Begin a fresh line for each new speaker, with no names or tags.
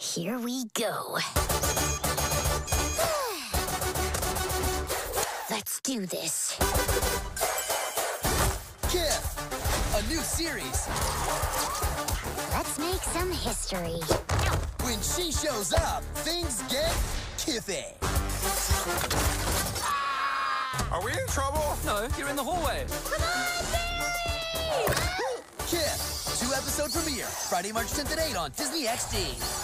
Here we go. Let's do this.
Kiff, a new series.
Let's make some history.
When she shows up, things get kiffy. Ah!
Are we in trouble?
No, you're in the hallway.
Come on, Barry! Kiff, two episode premiere, Friday, March 10th at 8 on Disney XD.